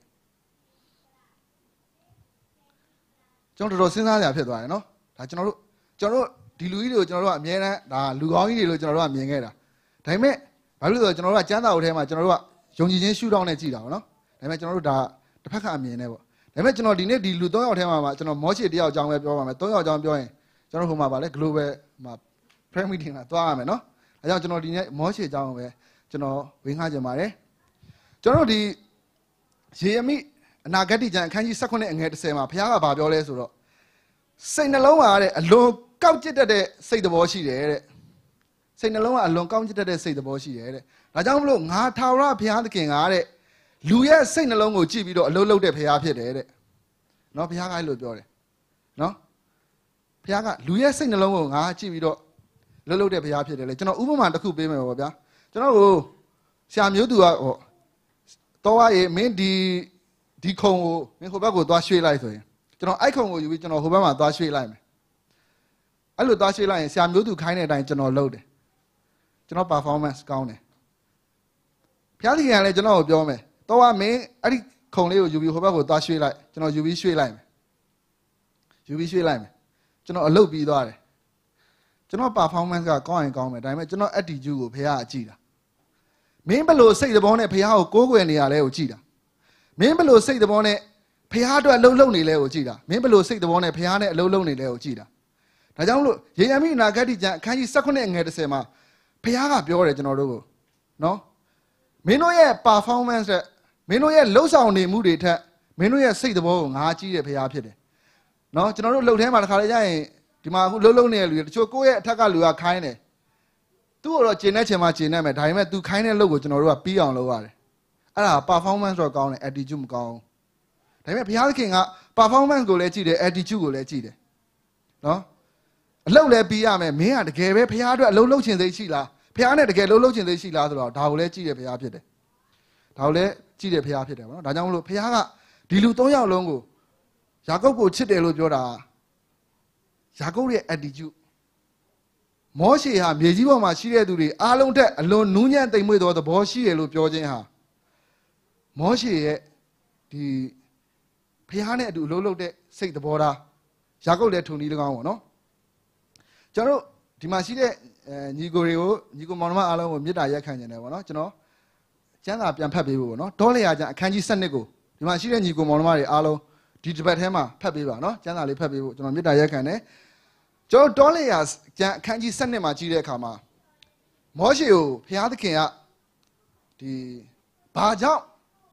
ကျွန်တော်တော်တော်စဉ်းစားကြဖြစ်သွားတယ်နော်ဒါကျွန်တော်တို့ကျွန်တော်တို့ဒီလူကြီးတွေကိုကျွန်တော်တို့ကအမြဲတမ်းဒါလူကောင်းကြီးတွေလို့ကျွန်တော်တို့ကမြင်ခဲ့တာဒါပေမဲ့ဘာလို့လဲဆိုတော့ကျွန်တော်တို့ကကျမ်းစာအုပ်ထဲမှာကျွန်တော်တို့ကယုံကြည်ခြင်းရှုထောင့်နဲ့ကြည့်တာပေါ့နော် ဒါပေမဲ့ကျွန်တော်တို့ဒါတစ်ဖက်ကအမြင်နဲ့ပေါ့ဒါပေမဲ့ကျွန်တော်ဒီနေ့ဒီလူ၃ယောက်ထဲမှာမှာကျွန်တော်မောချေတယောက်အကြောင်းပဲပြောပါမယ်၃ယောက်အကြောင်းပြောရင်ကျွန်တော်ဟိုမှာဗာလဲ global မှာ prayer meeting လာသွားရမယ်နော်အဲကြောင့်ကျွန်တော်ဒီနေ့မောရှေအကြောင်းကိုပဲကျွန်တော်ဝေငှကြပါတယ်ကျွန်တော်ဒီယေရမိအနာဂတ်ကျမ်းအခန်းကြီး16အငယ်30မှာဘုရားကဗာပြောလဲဆိုတော့စိတ်နှလုံးကတဲ့အလွန်ကောက်ကျစ်တတ်တဲ့စိတ်သဘောရှိတယ်တဲ့စိတ်နှလုံးကအလွန်ကောက်ကျစ်တတ်တဲ့စိတ်သဘောရှိတယ်တဲ့ဒါကြောင့်မလို့ငါထာဝရဘုရားသခင်ကတဲ့ လူရဲ့စိတ်နှလုံးကိုကြည့်ပြီးတော့အလုံးလုံးတဲ့ဘုရားဖြစ်တယ်တဲ့နော်ဘုရားကအဲ့လိုပြောတယ်နော်ဘုရားကလူရဲ့စိတ်နှလုံးကိုငါကြည့်ပြီးတော့လှုပ်လှုပ်တဲ့ဘုရားဖြစ်တယ်လေကျွန်တော်ဥပမာတစ်ခုပေးမယ်ပေါ့ဗျာကျွန်တော်ကိုဆရာမျိုးသူကဟောတော့ရေမင်းဒီဒီခုံကိုမင်းဟိုဘက်ကိုသွားရွှေ့လိုက်ဆိုရင်ကျွန်တော်အဲ့ခုံကိုယူပြီးကျွန်တော်ဟိုဘက်မှာသွားရွှေ့လိုက်မယ်အဲ့လိုသွားရွှေ့လိုက်ရင်ဆရာမျိုးသူခိုင်းတဲ့အတိုင်းကျွန်တော်လုပ်တယ်ကျွန်တော် performance ကောင်းတယ်ဘုရားသခင်ကလည်းကျွန်တော်ကိုပြောမယ် တော့ကမင်းအဲ့ဒီခုံလေးကိုယူပြီးဟိုဘက်ကိုသွားရွှေ့လိုက်ကျွန်တော်ယူပြီးရွှေ့လိုက်မယ်ယူပြီးရွှေ့လိုက်မယ်ကျွန်တော်အလုပ်ပြီးသွားတယ်ကျွန်တော် performance ကကောင်းရင်ကောင်းမယ်ဒါပေမဲ့ကျွန်တော် attitude ကိုဖះအကြည့်တာမင်းဘယ်လိုစိတ်သဘောနဲ့ဖះကိုကိုးကွယ်နေရလဲကိုကြည့်တာမင်းဘယ်လိုစိတ်သဘောနဲ့ဖះအတွက်အလုံးလုံးနေလဲကိုကြည့်တာမင်းဘယ်လိုစိတ်သဘောနဲ့ဖះနဲ့အလုံးလုံးနေလဲကိုကြည့်တာဒါကြောင့်မလို့ယေရမိအနာဂတ်ကျမ်းအခန်းကြီး16ငယ်30မှာဖះကပြောတယ်ကျွန်တော်တို့ကိုနော်မင်းတို့ရဲ့ performance တဲ့ မင်းတို့ရဲ့လှုပ်ဆောင်နေမှုတွေထက်မင်းတို့ရဲ့စိတ်သဘောကိုငါကြည့်တဲ့ဖះဖြစ်တယ်နော်ကျွန်တော်တို့လှုပ်ထဲမှာတစ်ခါလေကြာရင်ဒီမှာအခုလှုပ်လှုပ်နေတဲ့လူတွေတချို့ကိုယ့်ရဲ့အထက်ကလူကခိုင်းတယ်သူ့ကိုတော့ကျင်တဲ့ချိန်မှာကျင်နေမယ်ဒါပေမဲ့ तू ခိုင်းတဲ့လုပ်ကိုကျွန်တော်တို့ကပြီးအောင်လုပ်ရတယ်အဲ့ဒါ performance တော့ကောင်းတယ် attitude မကောင်းဘူးဒါပေမဲ့ဘုရားသခင်က performance ကိုလည်းကြည့်တယ် attitude ကိုလည်းကြည့်တယ်နော်အလုပ်လည်းပြီးရမယ်မင်းကတကယ်ပဲဘုရားအတွက်အလုပ်လုပ်ချင်သေးရှိလားဘုရားနဲ့တကယ်လုပ်လုပ်ချင်သေးရှိလားဆိုတော့ဒါကိုလည်းကြည့်တယ်ဘုရားဖြစ်တယ်ဒါကိုလည်း ကြည့်တယ်ဘုရားဖြစ်တယ်ဗောနော်ဒါကြောင့်မလို့ဘုရားကဒီလူ၃ယောက်လုံးကိုယာကုပ်ကိုချစ်တယ်လို့ပြောတာယာကုပ်ရဲ့ attitude မောရှေဟာမြေကြီးပေါ်မှာရှိတဲ့သူတွေအားလုံးထက်အလွန်နူးညံ့သိမ်မွေ့သောသဘောရှိတယ်လို့ပြောခြင်းဟာမောရှေရဲ့ဒီဖះနဲ့အတူအလုံးလုံးတဲ့စိတ်သဘောထားယာကုပ်လည်းထုံဒီ၎င်းပေါ့နော်ကျွန်တော်တို့ဒီမှာရှိတဲ့အဲညီကိုတွေကိုညီကိုမောင်နှမအားလုံးကိုမေတ္တာရက်ခံနေတယ်ပေါ့နော်ကျွန်တော် ကျမ်းစာပြန်ဖတ်ပေးဖို့ပေါ့နော်တောလျာကျမ်းအခန်းကြီး7ကိုဒီမှာရှိတဲ့ညီကိုမောင်နှမတွေအားလုံးဒီတစ်ပတ်ထဲမှာဖတ်ပေးပါနော်ကျမ်းစာလေးဖတ်ပေးဖို့ကျွန်တော်မေတ္တာရက်ခံတယ်ကျွန်တော်တောလျာကျမ်းအခန်းကြီး7မှာကြည့်တဲ့အခါမှာမောရှေကိုဘုရားသခင်ကဒီဘာကြောင့်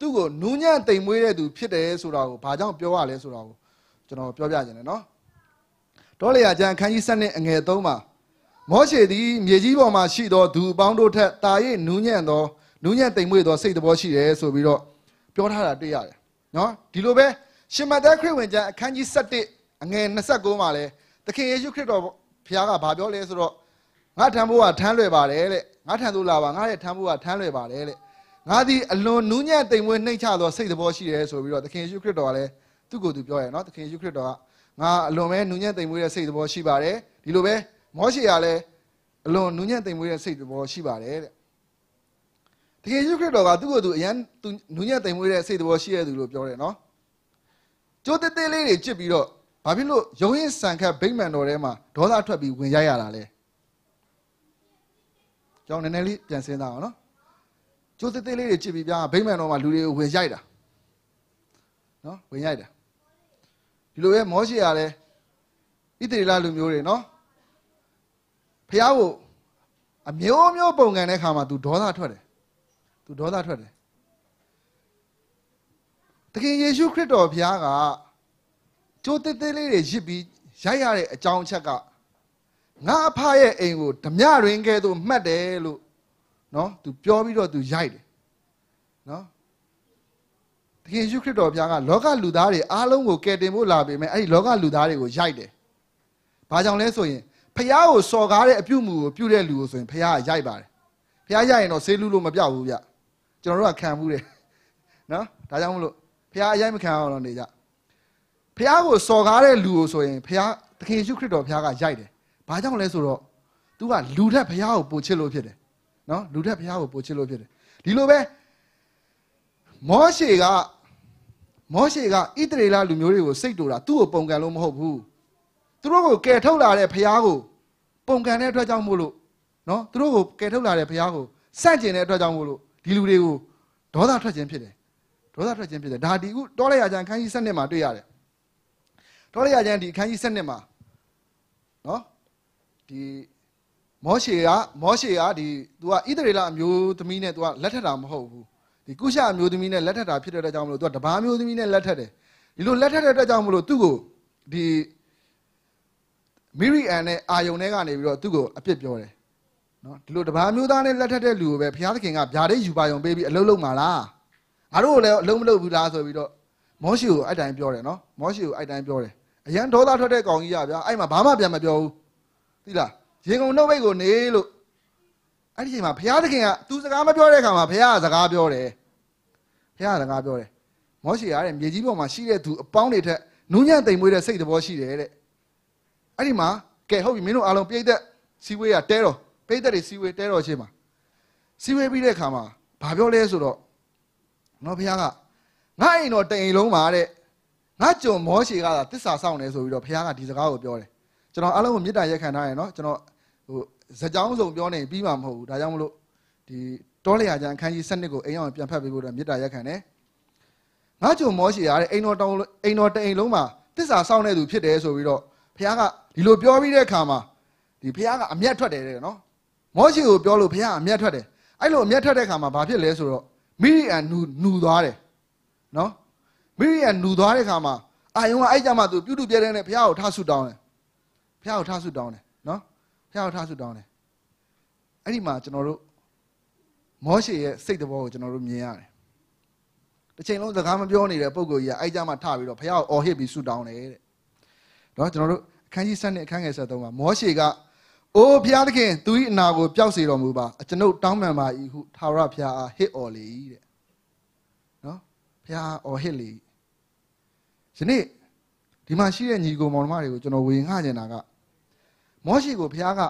သူ့ကိုနူးညံ့တိမ်မွေးတဲ့သူဖြစ်တယ်ဆိုတာကိုဘာကြောင့်ပြောရလဲဆိုတာကိုကျွန်တော်ပြောပြခြင်းတယ်နော်တောလျာကျမ်းအခန်းကြီး7အငယ်3မှာမောရှေသည်မြေကြီးပေါ်မှာရှိသောသူအပေါင်းတို့ထက်တာ၍နူးညံ့သော နူးညံ့တိမ်မွေ့သောစိတ်တော်ရှိတယ်ဆိုပြီးတော့ပြောထားတာတွေ့ရတယ်နော်ဒီလိုပဲရှင်မသက်ခရစ်ဝင်ကျမ်းအခန်းကြီး7အငယ်29မှာလဲသခင်ယေရှုခရစ်တော်ဘုရားကဘာပြောလဲဆိုတော့ငါထံဖို့ကထမ်းလွယ်ပါတယ်တဲ့ငါထံသို့လာပါငါရဲ့ထမ်းဖို့ကထမ်းလွယ်ပါတယ်တဲ့ငါသည်အလွန်နူးညံ့တိမ်မွေ့နှိမ့်ချသောစိတ်တော်ရှိတယ်ဆိုပြီးတော့သခင်ယေရှုခရစ်တော်ကလည်းသူ့ကိုယ်သူပြောရဲနော်သခင်ယေရှုခရစ်တော်ကငါအလွန်ပဲနူးညံ့တိမ်မွေ့တဲ့စိတ်တော်ရှိပါတယ်ဒီလိုပဲမောရှေကလည်းအလွန်နူးညံ့တိမ်မွေ့တဲ့စိတ်တော်ရှိပါတယ်တဲ့ တကယ်ယေရှုခရစ်တော်ကသူ့ကိုယ်သူအရန်သူနူးညံ့တိမ်မွေ့တဲ့စိတ်တော်ရှိတဲ့သူလို့ပြောတယ်နော်ကျိုးသေးသေးလေးတွေကြစ်ပြီးတော့ဘာဖြစ်လို့ရုံရင်ဆန်ခတ်ဗိမ္မာန်တော်ထဲမှာဒေါသထွက်ပြီးဝင်ရိုက်ရတာလဲကျောင်းနည်းနည်းလေးပြန်စဉ်းစားအောင်နော်ကျိုးသေးသေးလေးတွေကြစ်ပြီးပြားဗိမ္မာန်တော်မှာလူတွေကိုဝင်ရိုက်တာနော်ဝင်ရိုက်တာဒီလိုပဲမောရှေကလည်းဣသရေလလူမျိုးတွေနော်ဖះကိုအမျိုးမျိုးပုံကန်တဲ့ခါမှာ तू ဒေါသထွက်တယ် သူဒေါသထွက်တယ်သခင်ယေရှုခရစ်တော်ဘုရားကကြိုးသေးသေးလေးတွေရစ်ပြီးရိုက်ရတဲ့အကြောင်းအချက်ကငါအဖရဲ့အိမ်ကိုဓမြတွင်ကဲသို့မှတ်တယ်လို့နော်သူပြောပြီးတော့သူရိုက်တယ်နော်သခင်ယေရှုခရစ်တော်ဘုရားကလောကလူသားတွေအားလုံးကိုကယ်တင်ဖို့လာပေမဲ့အဲ့ဒီလောကလူသားတွေကိုရိုက်တယ်။ဘာကြောင့်လဲဆိုရင်ဖះကိုစော်ကားတဲ့အပြုမှုကိုပြုတဲ့လူကိုဆိုရင်ဖះကရိုက်ပါတယ်။ဖះရိုက်ရင်တော့ဆေးလူလို့မပြောက်ဘူးဗျ။ ကျွန်တော်တို့ကခံမှုတယ်။နော်ဒါကြောင့်မလို့ဖះအရိုက်မခံအောင်တော့နေကြ။ဖះကိုစော်ကားတဲ့လူကိုဆိုရင်ဖះသခင်ယေရှုခရစ်တော်ဖះကရိုက်တယ်။ဘာကြောင့်လဲဆိုတော့ तू ကလူထက်ဖះကိုပိုချစ်လို့ဖြစ်တယ်။နော်လူထက်ဖះကိုပိုချစ်လို့ဖြစ်တယ်။ဒီလိုပဲမောရှေကမောရှေကဣသရေလလူမျိုးတွေကိုစိတ်တူတာသူ့ကိုပုံကန်လို့မဟုတ်ဘူးသူတို့ကိုကယ်ထုတ်လာတဲ့ဖရားကိုပုံကန်တဲ့အတွက်ကြောင့်မို့လို့နော်သူတို့ကိုကယ်ထုတ်လာတဲ့ဖရားကိုစန့်ကျင်တဲ့အတွက်ကြောင့်မို့လို့ ဒီလူတွေကိုဒေါသထွက်ခြင်းဖြစ်တယ်ဒေါသထွက်ခြင်းဖြစ်တယ်ဒါဒီခုတောလိုက်ရကြံခန်းကြီး7မှာတွေ့ရတယ်တောလိုက်ရကြံဒီခန်းကြီး7မှာနော်ဒီမောရှေကမောရှေကဒီ तू ကဣသရေလအမျိုးသမီးနဲ့ तू ကလက်ထက်တာမဟုတ်ဘူးဒီကုရှာအမျိုးသမီးနဲ့လက်ထက်တာဖြစ်တဲ့အတွက်ကြောင့်မလို့သူကတပားမျိုးသမီးနဲ့လက်ထက်တယ်ဒီလိုလက်ထက်တဲ့အတွက်ကြောင့်မလို့သူ့ကိုဒီမီရီအန်နဲ့အာယုန်နဲ့ကနေပြီးတော့သူ့ကိုအပြစ်ပြောတယ် နော်ဒီလိုတပားမျိုးသားနဲ့လက်ထက်တဲ့လူကိုပဲဘုရားသခင်ကဗျာဒိတ်ယူပါယုံပေးပြီးအလုံးလုံးမှာလားငါတို့ကိုလည်းအလုံးမလုံးဘူးလားဆိုပြီးတော့မောရှိကိုအဲ့တိုင်းပြောတယ်နော်မောရှိကိုအဲ့တိုင်းပြောတယ်အရန်ဒေါသထွက်တဲ့ကောင်ကြီးရဗျာအဲ့မှာဘာမှပြန်မပြောဘူးသိလားရေကုန်နှုတ်ဘိတ်ကိုနေလို့အဲ့ဒီချိန်မှာဘုရားသခင်ကသူစကားမပြောတဲ့အခါမှာဘုရားကစကားပြောတယ်ဘုရားကစကားပြောတယ်မောရှိရတဲ့မြေကြီးပေါ်မှာရှိတဲ့သူအပေါင်းတွေထက်နူးညံ့တိမ်မွေးတဲ့စိတ်သဘောရှိတယ်တဲ့အဲ့ဒီမှာကဲဟုတ်ပြီမင်းတို့အားလုံးပြိသက်စီဝေးရတဲတော် ပြိသက်တွေစီဝေးတဲတော်ချင်းမှာစီဝေးပြီးတဲ့အခါမှာဘာပြောလဲဆိုတော့နော်ဘုရားကငါအိမ်တော်တိမ်လုံးမှာတဲ့ငါကြုံမောရှိကသာတစ္ဆာဆောင်တယ်ဆိုပြီးတော့ဘုရားကဒီစကားကိုပြောတယ်ကျွန်တော်အားလုံးကိုမေတ္တာရက်ခံထားရယ်နော်ကျွန်တော်ဟိုဇကြောင်းစုံပြောနေပြီးမှမဟုတ်ဘူးဒါကြောင့်မလို့ဒီတောလျာကျန်အခန်းကြီး7ကိုအိမ်အောင်ပြန်ဖတ်ပေးဖို့တော့မေတ္တာရက်ခံတယ်ငါကြုံမောရှိရတဲ့အိမ်တော်တောင်းအိမ်တော်တအိမ်လုံးမှာတစ္ဆာဆောင်တဲ့သူဖြစ်တယ်ဆိုပြီးတော့ဘုရားကဒီလိုပြောပြီးတဲ့အခါမှာဒီဘုရားကအမျက်ထွက်တယ်တဲ့နော် မောရှိကိုပြောလို့ဘုရားအမျက်ထွက်တယ်အဲ့လိုအမျက်ထွက်တဲ့အခါမှာဘာဖြစ်လဲဆိုတော့မိရိအန်နူနူသွားတယ်နော်မိရိအန်နူသွားတဲ့အခါမှာအာယုံကအဲ့ကြမှာသူပြုတ်တုပြဲတဲ့နဲ့ဘုရားကိုထားဆုတောင်းတယ်ဘုရားကိုထားဆုတောင်းတယ်နော်ဘုရားကိုထားဆုတောင်းတယ်အဲ့ဒီမှာကျွန်တော်တို့မောရှေရဲ့စိတ်တော်ကိုကျွန်တော်တို့မြင်ရတယ်တစ်ချိန်လုံးစကားမပြောနေတဲ့ပုံကိုကြီးကအဲ့ကြမှာထပြီးတော့ဖះကိုအော်ဟစ်ပြီးဆူတောင်းတယ်တဲ့နော်ကျွန်တော်တို့အခန်းကြီး7နဲ့အခန်းငယ်73မှာမောရှေက အိုးဖះသခင်သူ၏အနာကိုပျောက်စေတော်မူပါအကျွန်ုပ်တောင်းပန်ပါ၏ဟုထာဝရဖះအားဟစ်အော်လေ၏တဲ့နော်ဖះအော်ဟစ်လေယနေ့ဒီမှာရှိတဲ့ညီကိုမောင်နှမတွေကိုကျွန်တော်ဝေငှချင်တာကမောရှေကိုဖះက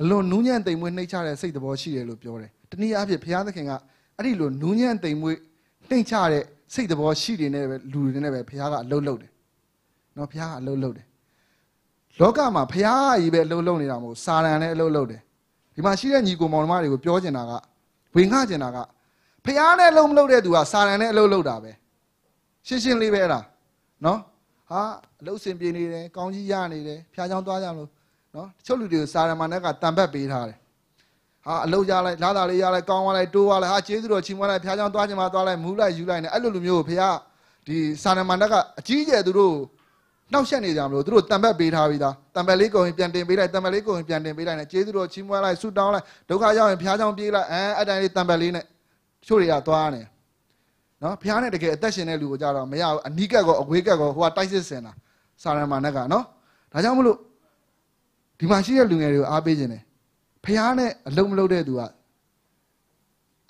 အလွန်နူးညံ့သိမ်မွေးနှိမ့်ချတဲ့စိတ်တော်ရှိတယ်လို့ပြောတယ်တနည်းအားဖြင့်ဖះသခင်ကအဲ့ဒီလိုနူးညံ့သိမ်မွေးနှိမ့်ချတဲ့စိတ်တော်ရှိတွေနဲ့ပဲလူတွေနဲ့ပဲဖះကအလုံးလုံးတယ်နော်ဖះကအလုံးလုံးတယ် လောကမှာဖះကြီးပဲအလုံးလုံးနေတာမဟုတ်စာရန်လည်းအလုံးလုံးတယ်ဒီမှာရှိတဲ့ညီကိုမောင်နှမတွေကိုပြောချင်တာကဝေငှချင်တာကဖះနဲ့အလုံးမလုံးတဲ့သူကစာရန်နဲ့အလုံးလုံးတာပဲရှင်းရှင်းလေးပဲအဲ့ဒါနော်ဟာအလုံးစင်ပြေနေတယ်ကောင်းကြီးရနေတယ်ဖះချောင်းသွားကြမလို့နော်တချို့လူတွေကိုစာရန်မှာနဲ့ကတံပတ်ပေးထားတယ်ဟာအလုံးရလိုက်လာတာလေးရလိုက်ကောင်းသွားလိုက်တိုးသွားလိုက်ဟာကျေးဇူးတော်ချီးမွမ်းလိုက်ဖះချောင်းသွားချင်မှသွားလိုက်မူးလိုက်ယူလိုက်နဲ့အဲ့လိုလူမျိုးကိုဖះဒီစာရန်မှာနဲ့ကအကြီးကျယ်သူတို့ နှောက်ရှက်နေကြမလို့သူတို့တံပတ်ပေးထားပြီးသားတံပတ်လေးကုန်ရင်ပြန်တင်ပေးလိုက်တံပတ်လေးကုန်ရင်ပြန်တင်ပေးလိုက်နဲ့ကျေးဇူးတော်ချီးမွမ်းလိုက်ဆုတောင်းလိုက်ဒုက္ခရောက်ရင်ဖះချောင်းပြေးလိုက်အဲအဲ့တိုင်းလေးတံပတ်လေးနဲ့တချို့တွေကသွားနေနော်ဖះနဲ့တကယ်အသက်ရှင်တဲ့လူကိုကြတော့မရဘူးအနီးကက်ကောအဝေးကက်ကောဟိုကတိုက်စစ်စင်တာစာရန်မှာနဲ့ကနော်ဒါကြောင့်မလို့ဒီမှာရှိတဲ့လူငယ်တွေကိုအားပေးခြင်းတယ်ဖះနဲ့အလုံးမလုံးတဲ့သူက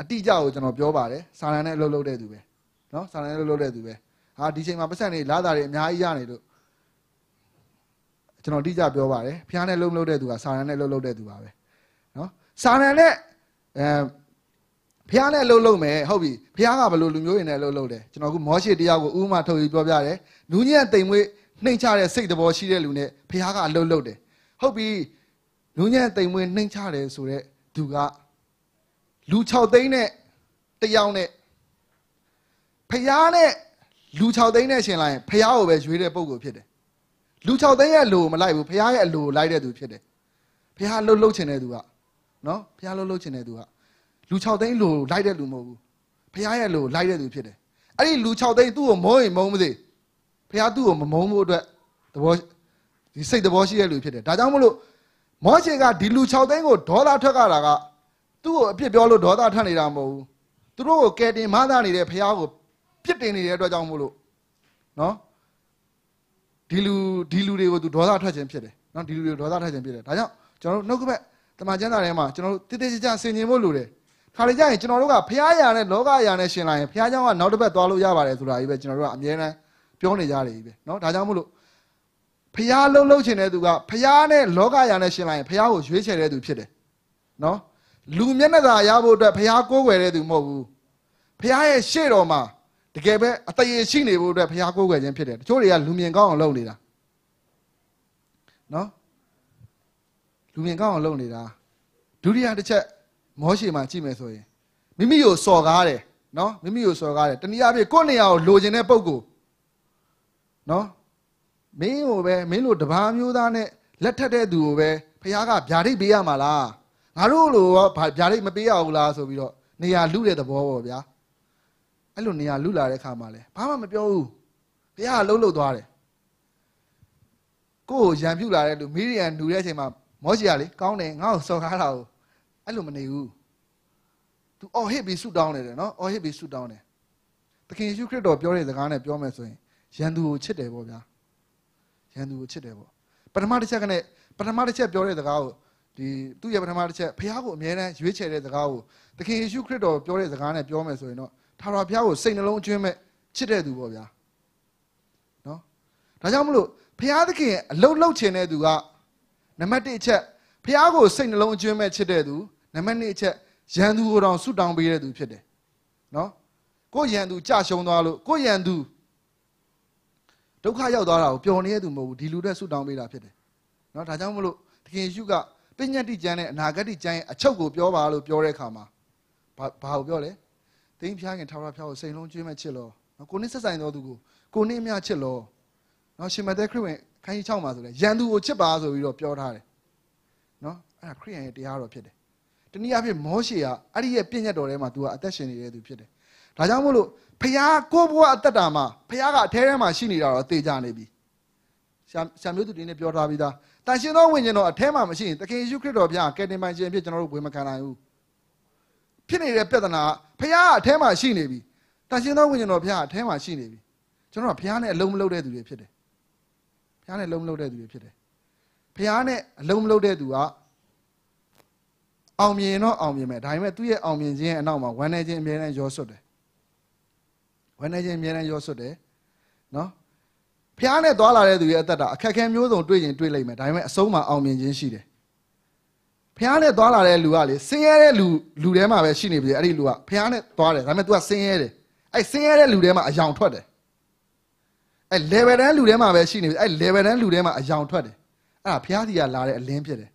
အတိအကျကိုကျွန်တော်ပြောပါတယ်စာရန်နဲ့အလုံးလုံးတဲ့သူပဲနော်စာရန်နဲ့အလုံးလုံးတဲ့သူပဲဟာဒီချိန်မှာပတ်စံနေလာတာတွေအများကြီးရနေလို့ ကျွန်တော်တိကျပြောပါတယ်ဖះနဲ့လုံးမလုံးတဲ့သူကစာရန်နဲ့လုံးလုံးတဲ့သူပါပဲနော်စာရန်နဲ့အဲဖះနဲ့လုံးလုံးမယ်ဟုတ်ပြီဖះကဘယ်လိုလူမျိုးတွေနဲ့လုံးလုံးတယ်ကျွန်တော်ကမောရှိတရားကိုဥမာထုတ်ပြီးပြောပြတယ်နူးညံ့တိမ်မွေးနှိမ့်ချတဲ့စိတ်တဘောရှိတဲ့လူနဲ့ဖះကအလုံးလုံးတယ်ဟုတ်ပြီနူးညံ့တိမ်မွေးနှိမ့်ချတယ်ဆိုတဲ့သူကလူ6သိန်းနဲ့တယောက်နဲ့ဖះနဲ့လူ6သိန်းနဲ့ရှင်လိုက်ရင်ဖះကိုပဲရွေးတဲ့ပုံကိုဖြစ်တယ် လူ6သိန်းရဲ့လိုမလိုက်ဘူးဖះရဲ့အလိုလိုက်တဲ့သူဖြစ်တယ်ဖះလှုပ်လှုပ်ချင်တဲ့သူကနော်ဖះလှုပ်လှုပ်ချင်တဲ့သူကလူ6သိန်းလိုလိုက်တဲ့လူမဟုတ်ဘူးဖះရဲ့လိုလိုက်တဲ့သူဖြစ်တယ်အဲ့ဒီလူ6သိန်းသူ့ကိုမုန်းရင်မုန်းမသိဖះသူ့ကိုမမုန်းဖို့အတွက်သဘောဒီစိတ်သဘောရှိတဲ့လူဖြစ်တယ်ဒါကြောင့်မလို့မောရှေကဒီလူ6သိန်းကိုဒေါသထွက်ကြတာကသူ့ကိုအပြစ်ပြောလို့ဒေါသထွက်နေတာမဟုတ်ဘူးသူတို့ကိုကယ်တင်မသားနေတဲ့ဖះကိုပြစ်တင်နေတဲ့အတွက်ကြောင့်မို့လို့နော် ဒီလူဒီလူတွေကိုသူဒေါသထွက်ခြင်းဖြစ်တယ်နော်ဒီလူတွေကိုဒေါသထွက်ခြင်းဖြစ်တယ်ဒါကြောင့်ကျွန်တော်တို့နှုတ်ကပတ်တမန်ကျမ်းစာထဲမှာကျွန်တော်တို့တိတိကျကျဆင်ခြင်ဖို့လိုတယ်ခါလေကြရင်ကျွန်တော်တို့ကဖះရာနဲ့လောကရာနဲ့ရှင်လာရင်ဖះเจ้าကနောက်တစ်ပတ်သွားလို့ရပါတယ်ဆိုတာကြီးပဲကျွန်တော်တို့ကအမြဲတမ်းပြောနေကြတယ်ကြီးပဲเนาะဒါကြောင့်မို့လို့ဖះလုံးလုံးချင်တဲ့သူကဖះနဲ့လောကရာနဲ့ရှင်လာရင်ဖះကိုရွေးချယ်တဲ့သူဖြစ်တယ်เนาะလူမျက်နှာသာရဖို့အတွက်ဖះကိုးကွယ်တဲ့သူမဟုတ်ဘူးဖះရဲ့ရှေ့တော်မှာ တကယ်ပဲအတရေရှိနေဖို့အတွက်ဘုရားကိုးကွယ်ခြင်းဖြစ်တယ်တချို့တွေကလူမြင်ကောင်းအောင်လုပ်နေတာနော်လူမြင်ကောင်းအောင်လုပ်နေတာဒုတိယတစ်ချက်မောရှေမှာကြည့်မယ်ဆိုရင်မိမိကိုစော်ကားတယ်နော်မိမိကိုစော်ကားတယ်တနည်းအားဖြင့်ကိုယ့်နေရာကိုလိုချင်တဲ့ပုံကိုနော်မင်းကိုပဲမင်းလိုတဘာမျိုးသားနဲ့လက်ထက်တဲ့သူကိုပဲဖခင်ကဗျာဒိတ်ပေးရမှာလားငါတို့လိုဗျာဒိတ်မပေးရဘူးလားဆိုပြီးတော့နေရာလူတဲ့သဘောပေါ့ဗျာ အဲ့လိုနေရာလူလာတဲ့ခါမှာလဲဘာမှမပြောဘူးဖခင်ကလှုပ်လှုပ်သွားတယ်ကိုယ့်ကိုရံပြူလာတဲ့လူမီဒီယန်လူတဲ့အချိန်မှာမောရှေကလေကောင်းတယ်ငါ့ကိုစော်ကားတာကိုအဲ့လိုမနေဘူး तू အော်ဟစ်ပြီးဆူတောင်းနေတယ်နော်အော်ဟစ်ပြီးဆူတောင်းတယ်သခင်ယေရှုခရစ်တော်ပြောတဲ့စကားနဲ့ပြောမယ်ဆိုရင်ယန်သူကိုချစ်တယ်ပေါ့ဗျာယန်သူကိုချစ်တယ်ပေါ့ပထမတစ်ချက်ကနဲ့ပထမတစ်ချက်ပြောတဲ့စကားကိုဒီသူ့ရဲ့ပထမတစ်ချက်ဖះကိုအမြဲတမ်းရွေးချယ်တဲ့စကားကိုသခင်ယေရှုခရစ်တော်ပြောတဲ့စကားနဲ့ပြောမယ်ဆိုရင်တော့ ထာဝရဘုရားကိုစိတ်နှလုံးအကျွမ်းမဲ့ချစ်တဲ့သူပေါ့ဗျာနော်ဒါကြောင့်မလို့ဖះသခင်အလုတ်လုတ်ချင်တဲ့သူကနံပါတ်1အချက်ဖះကိုစိတ်နှလုံးအကျွမ်းမဲ့ချစ်တဲ့သူနံပါတ်2အချက်ရန်သူကိုတောင်ဆုတောင်းပေးတဲ့သူဖြစ်တယ်နော်ကိုရန်သူကြရှုံသွားလို့ကိုရန်သူဒုက္ခရောက်သွားတာကိုပျော်နေတဲ့သူမဟုတ်ဘူးဒီလူတွေဆုတောင်းပေးတာဖြစ်တယ်နော်ဒါကြောင့်မလို့သခင်ယေရှုကပညတ်တိကျမ်းနဲ့အနာဂတ်တိကျမ်းရဲ့အချုပ်ကိုပြောပါလို့ပြောတဲ့အခါမှာဘာဘာကိုပြောလဲ သိင်းဖျားခင်ထာဝရဖျားကိုစိတ်လုံးကျွေးမဲ့ချစ်လို့နော်ကိုနစ်ဆက်ဆိုင်တော်သူကိုကိုနစ်အမြချစ်လို့နော်ရှင်မသက်ခရစ်ဝင်ခန်းကြီး6မှာဆိုလဲရန်သူကိုချစ်ပါဆိုပြီးတော့ပြောထားတယ်နော်အဲ့ဒါခရစ်ယာန်ရဲ့တရားတော်ဖြစ်တယ်တနည်းအားဖြင့်မောရှေကအဲ့ဒီရဲ့ပြည့်ညတ်တော်ထဲမှာ तू ကအသက်ရှင်နေတဲ့သူဖြစ်တယ်။ဒါကြောင့်မို့လို့ဖခင်ကိုဘွားအသက်တာမှာဖခင်ကအထဲထဲမှာရှိနေတာတော့သိကြနေပြီ။ဆရာဆရာမျိုးသူတင်းနဲ့ပြောထားပြီးသား။တန်ရှင်သောဝိညာဉ်တော်အထဲမှာမရှိရင်သခင်ယေရှုခရစ်တော်ဘုရားကယ်တင်ပိုင်ခြင်းဖြစ်ကျွန်တော်တို့ဘွေမခံနိုင်ဘူး။ ဖြစ်နေတဲ့ပြဿနာဖခင်ကအထဲမှာရှိနေပြီ။တတန်ရှင်းသောဝိညာဉ်တော်ဘုရားအထဲမှာရှိနေပြီကျွန်တော်ကဘုရားနဲ့အလုံးမလုံးတဲ့သူတွေဖြစ်တယ်ဘုရားနဲ့အလုံးမလုံးတဲ့သူတွေဖြစ်တယ်ဘုရားနဲ့အလုံးမလုံးတဲ့သူကအောင်မြင်တော့အောင်မြင်မယ်ဒါပေမဲ့သူ့ရဲ့အောင်မြင်ခြင်းရဲ့အနောက်မှာဝမ်းနေခြင်းအမြဲတမ်းရောဆွတ်တယ်ဝမ်းနေခြင်းအမြဲတမ်းရောဆွတ်တယ်နော်ဖျားနဲ့သွားလာတဲ့သူရဲ့အသက်တာအခက်အခဲမျိုးစုံတွေ့ရင်တွေ့လိမ့်မယ်ဒါပေမဲ့အဆုံးမှာအောင်မြင်ခြင်းရှိတယ် ဖျားနဲ့သွားလာတဲ့လူကလေဆင်းရဲတဲ့လူလူထဲမှာပဲရှိနေပြီအဲ့ဒီလူကဖျားနဲ့သွားတယ်ဒါပေမဲ့ तू ကဆင်းရဲတယ်အဲ့ဆင်းရဲတဲ့လူထဲမှာအယောင်ထွက်တယ်အဲ့ level တန်းလူထဲမှာပဲရှိနေပြီအဲ့ level တန်းလူထဲမှာအယောင်ထွက်တယ်အဲ့ဒါဖျားစီကလာတဲ့အလင်းဖြစ်တယ်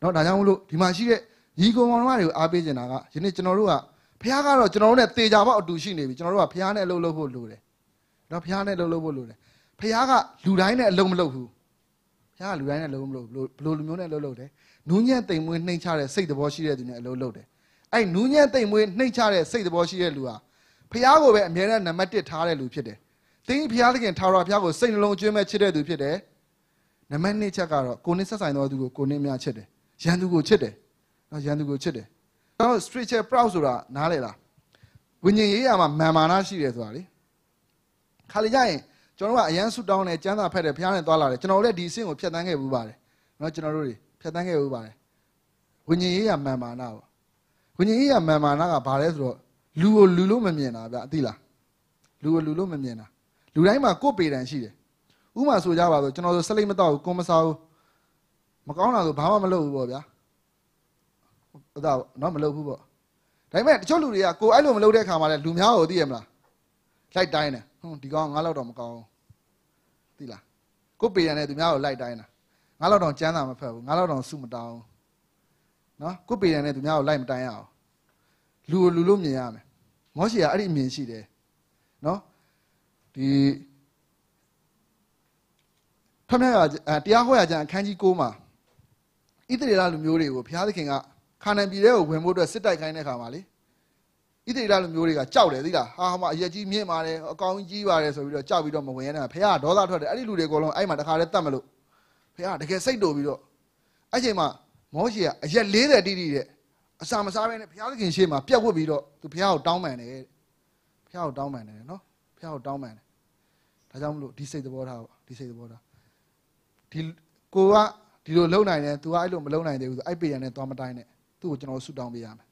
เนาะဒါကြောင့်မလို့ဒီမှာရှိတဲ့ညီကောင်မောင်တို့တွေကိုအားပေးနေတာကယနေ့ကျွန်တော်တို့ကဖျားကတော့ကျွန်တော်တို့နဲ့တေချာပေါက်အတူရှိနေပြီကျွန်တော်တို့ကဖျားနဲ့အလုပ်လုပ်ဖို့လိုတယ်เนาะဖျားနဲ့အလုပ်လုပ်ဖို့လိုတယ်ဖះကလူတိုင်းနဲ့အလုံးမလုပ်ဘူး ဖះကလူတိုင်းနဲ့အလုံးမလုပ်ဘူးဘလို့လူမျိုးနဲ့အလုံးလုပ်တယ်နူးညံ့တိမ်မွေးနှိမ့်ချတဲ့စိတ်သဘောရှိတဲ့သူနဲ့အလုံးလုပ်တယ်အဲ့နူးညံ့တိမ်မွေးနှိမ့်ချတဲ့စိတ်သဘောရှိတဲ့လူဟာဖះကိုပဲအမြဲတမ်းနံပါတ်1ထားတဲ့လူဖြစ်တယ်တင်းဖះသခင်ထာဝရဖះကိုစိတ်နှလုံးကျွမ်းမဲ့ချစ်တဲ့သူဖြစ်တယ်နံပါတ်2ချက်ကတော့ကိုနစ်ဆက်ဆိုင်သောသူကိုကိုနစ်များချစ်တယ်ရန်သူကိုချစ်တယ်နော်ရန်သူကိုချစ်တယ်တော့ spiritual proud ဆိုတာနားလေလားဝိညာဉ်ရေးရမှာမာမာနာရှိတယ်ဆိုတာလေခါလေကြရင် ကျွန်တော်တို့ကအရန်ဆူတောင်းတယ်ကျမ်းစာဖတ်တယ်ဘုရားနဲ့သွားလာတယ်ကျွန်တော်တို့လည်းဒီအဆင့်ကိုဖြတ်တန်းခဲ့ဘူးပါတယ်เนาะကျွန်တော်တို့တွေဖြတ်တန်းခဲ့ဘူးပါတယ်ဝိညာဉ်ရေးရမာမာနာပေါ့ဝိညာဉ်ရေးရမာမာနာကဘာလဲဆိုတော့လူကိုလူလို့မမြင်တာဗျအသိလားလူကိုလူလို့မမြင်တာလူတိုင်းမှာကိုယ်ပေတံရှိတယ်ဥမာဆိုကြပါဆိုကျွန်တော်တို့ဆက်လိမ့်မတော့ဘူးကိုမစားဘူးမကောင်းတာဆိုဘာမှမလုပ်ဘူးပေါ့ဗျာဟုတ်တော့เนาะမလုပ်ဘူးပေါ့ဒါပေမဲ့တချို့လူတွေကကိုအဲ့လိုမလုပ်တဲ့အခါမှာလည်းလူများကိုသိရမလားလိုက်တိုင်းတယ်ဟွ န်းဒီကောင်ငါလောက်တော့မကောင်းသိလားကိုပေရန်နဲ့သူများကိုလိုက်တိုင်းတာငါလောက်တော့ကြမ်းတာမဖက်ဘူးငါလောက်တော့စုမတောင်းနော်ကိုပေရန်နဲ့သူများကိုလိုက်မတိုင်းရအောင်လူကိုလူလို့မြင်ရမယ်မောရှိကအဲ့ဒီအမြင်ရှိတယ်နော်ဒီဖမက်ကတရားဟောရကြအခန်းကြီး9မှာဣသရေလလူမျိုးတွေကိုဘုရားသခင်ကခါနန်ပြည်ထဲကိုဝင်ဖို့အတွက်စစ်တိုက်ခိုင်းတဲ့ခါမှာလေ ဣသရေလလူမျိုးတွေကကြောက်တယ်သိလားဟာဟာမအရက်ကြီးမြင့်ပါတယ်အကောင်ကြီးပါတယ်ဆိုပြီးတော့ကြောက်ပြီးတော့မဝင်ရတဲ့ဖះကဒေါသထွက်တယ်အဲ့ဒီလူတွေအကုန်လုံးအဲ့မှာတခါတည်းတတ်မလို့ဖះကတကယ်စိတ်တူပြီးတော့အဲ့ချိန်မှာမောရှိကအရက်40တိတိတဲ့အစာမစားဘဲနဲ့ဘုရားသခင်ရှေ့မှာပြက်ဝတ်ပြီးတော့သူဘုရားကိုတောင်းပန်တယ်ဘုရားကိုတောင်းပန်တယ်နော်ဘုရားကိုတောင်းပန်တယ်ဒါကြောင့်မလို့ဒီစိတ်သဘောထားပေါ့ဒီစိတ်သဘောထားဒီကိုကဒီလိုလုံနိုင်တယ်သူကအဲ့လိုမလုံနိုင်သေးဘူးဆိုအဲ့ပေရန်နဲ့သွားမတိုင်းနဲ့သူ့ကိုကျွန်တော်ဆူတောင်းပေးရမယ်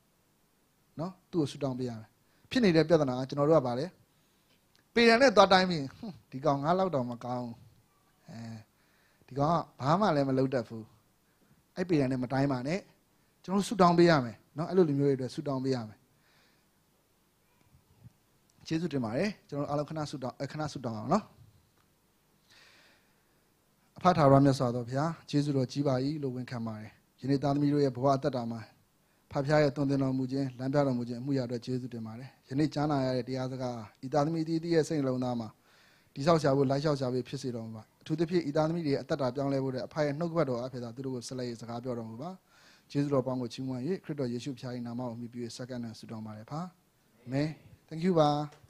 နော်သူ့ကိုဆူတောင်းပေးရမယ်ဖြစ်နေတဲ့ပြဿနာကကျွန်တော်တို့ကဗာလေပေရန်နဲ့သွားတိုင်းပြီးဒီကောင်ငါးလောက်တော့မကောင်းအဲဒီကောင်ကဘာမှလည်းမလုပ်တတ်ဘူးအဲ့ပေရန်နဲ့မတိုင်းပါနဲ့ကျွန်တော်ဆူတောင်းပေးရမယ်နော်အဲ့လိုလူမျိုးတွေအတွက်ဆူတောင်းပေးရမယ်ကျေးဇူးတင်ပါတယ်ကျွန်တော်အားလုံးခဏဆူတောင်းခဏဆူတောင်းအောင်နော်အဖထာဝရမြတ်စွာဘုရားကျေးဇူးတော်ကြီးပါ၏လို့ဝန်ခံပါတယ်ယနေ့သားသမီးတို့ရဲ့ဘဝအသက်တာမှာ ဖဖျားရဲ့သွန်သင်တော်မူခြင်းလမ်းပြတော်မူခြင်းအမှုရာအတွက်ကျေးဇူးတင်ပါတယ်ယနေ့ကြားနာရတဲ့တရားစကားဤသားသမီးတီးတီးရဲ့စိတ်နှလုံးသားမှာတိဆောက်ရှာဖို့လိုက်လျှောက်ရှာဖို့ဖြစ်စေတော်မူပါအထူးသဖြင့်ဤသားသမီးတွေရဲ့အသက်တာပြောင်းလဲဖို့တဲ့အဖရဲ့နှုတ်ကပတ်တော်အဖေသာသူတို့ကိုဆက်လက်ရေးစကားပြောတော်မူပါကျေးဇူးတော်ပေါင်းကိုချီးမွမ်း၍ခရစ်တော်ယေရှုဖျား၏နာမကိုမြှုပ်ပြီးစက္ကန့်နဲ့ဆုတောင်းပါတယ်ဖာအာမင် thank you ပါ